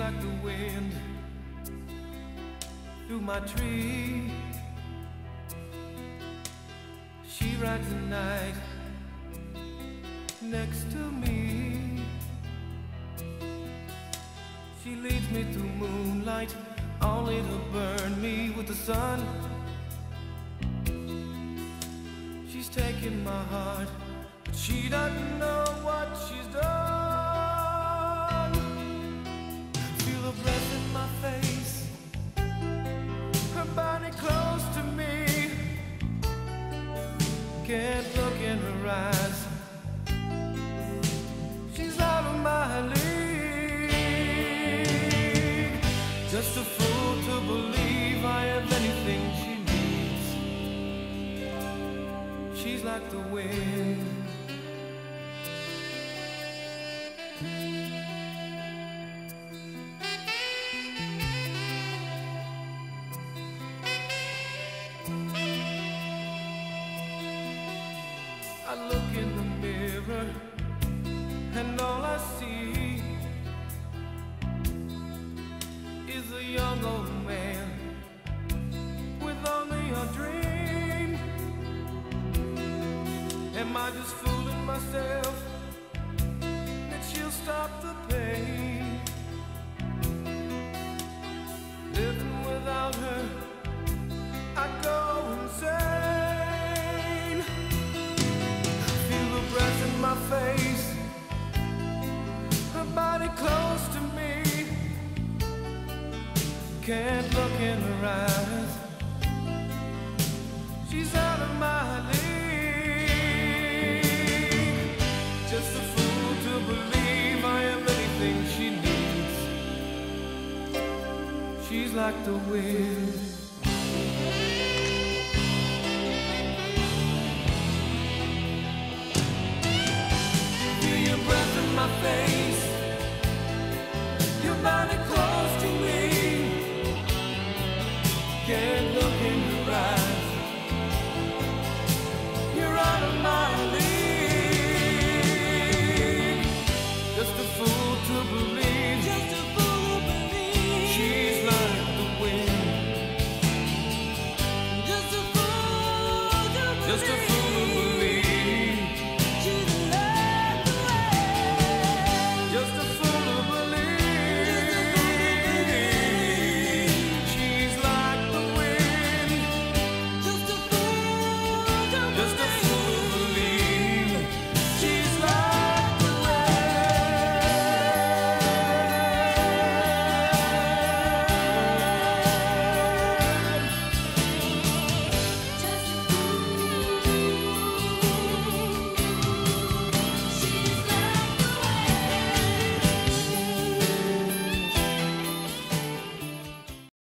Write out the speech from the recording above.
like the wind through my tree. She rides the night next to me. She leads me through moonlight, only to burn me with the sun. She's taking my heart, my face, her body close to me. Can't look in her eyes. She's out of my league. Just a fool to believe I have anything she needs. She's like the wind. I look in the mirror and all I see is a young old man with only a dream. Am I just fooling myself that she'll stop the Can't look in her eyes. She's out of my league. Just a fool to believe I am anything she needs. She's like the wind. Can't look Just